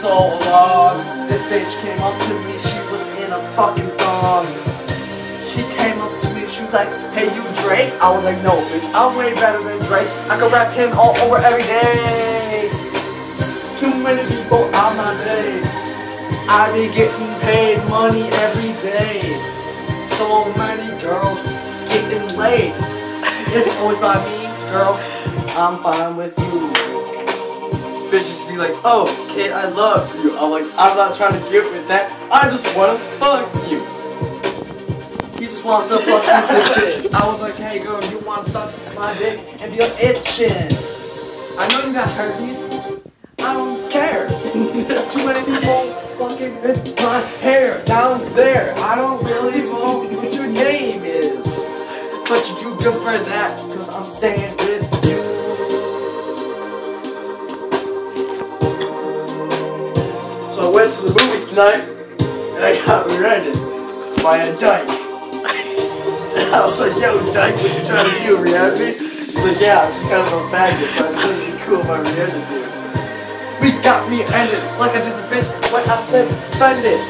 so long. This bitch came up to me, she was in a fucking thong. She came up to me, she was like, hey you Drake? I was like, no bitch, I'm way better than Drake. I can rap him all over every day. Too many people on my day. I be getting paid money every day. So many girls getting laid. It's always by me, girl. I'm fine with you. Bitches be like, oh, kid, I love you. I'm like, I'm not trying to get with that. I just want to fuck you. He just wants to fuck these bitches. I was like, hey girl, you want to suck my dick and be like itching. I know you got herpes. I don't care. Too many people fucking with my hair down there. I don't really know what your name is. But you do good for that, cause I'm staying So I went to the movies tonight, and I got rented by a dyke. I was like, yo, dyke, what you trying to do, me He's like, yeah, I'm just kind of a faggot, but it's really cool if I re-ended you. We got me ended like I did this bitch when I said suspended.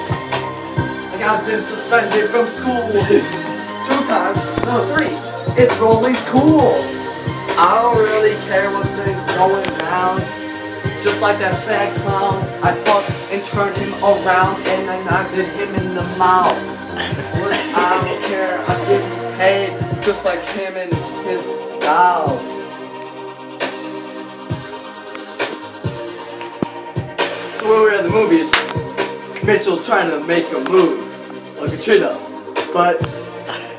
Like I've been suspended from school two times, no three. It's rolling cool. I don't really care what's going down. Just like that sad clown, I fucked turned him around and I knocked him in the mouth. I don't care, I'm getting paid just like him and his dolls. So when we were at the movies, Mitchell trying to make a move, like a chin but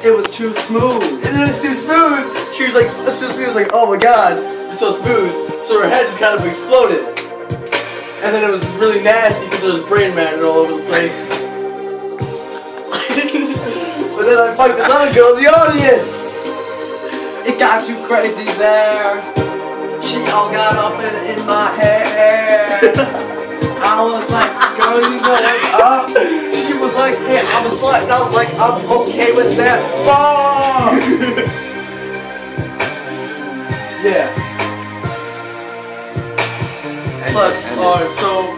it was too smooth. It was too smooth. She was like, she was like, oh my god, you're so smooth. So her head just kind of exploded, and then it was really nasty because there was brain matter all over the place. but then I fucked this other girl in the audience. It got too crazy there. She all got up in, in my hair. I was like, girl, you know what's up? She was like, hey, I'm a slut. And I was like, I'm okay with that. Fuck! Yeah. Plus, are oh, so